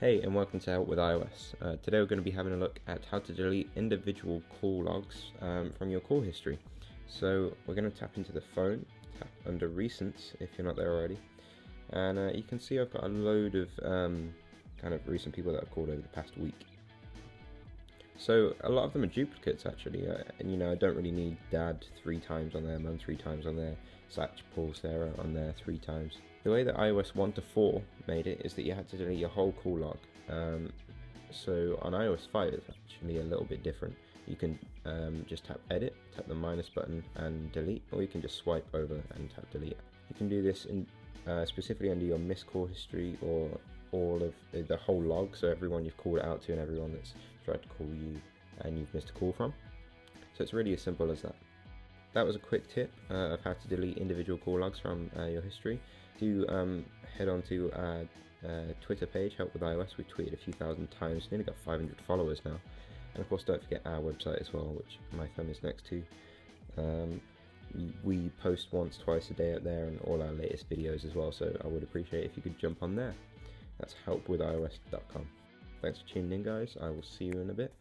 Hey and welcome to Help with iOS. Uh, today we're going to be having a look at how to delete individual call logs um, from your call history. So we're going to tap into the phone, tap under recents if you're not there already, and uh, you can see I've got a load of um, kind of recent people that I've called over the past week. So a lot of them are duplicates actually, uh, and you know I don't really need Dad three times on there, Mum three times on there, Satch, Paul, Sarah on there three times. The way that iOS 1 to 4 made it is that you had to delete your whole call log. Um, so on iOS 5 it's actually a little bit different. You can um, just tap edit, tap the minus button and delete, or you can just swipe over and tap delete. You can do this in uh, specifically under your missed call history or all of the whole log, so everyone you've called out to and everyone that's tried to call you and you've missed a call from. So it's really as simple as that. That was a quick tip uh, of how to delete individual call logs from uh, your history do um, head on to our uh, Twitter page, Help with iOS. We've tweeted a few thousand times, nearly got 500 followers now. And of course, don't forget our website as well, which my thumb is next to. Um, we post once, twice a day up there, and all our latest videos as well. So I would appreciate if you could jump on there. That's helpwithios.com. Thanks for tuning in, guys. I will see you in a bit.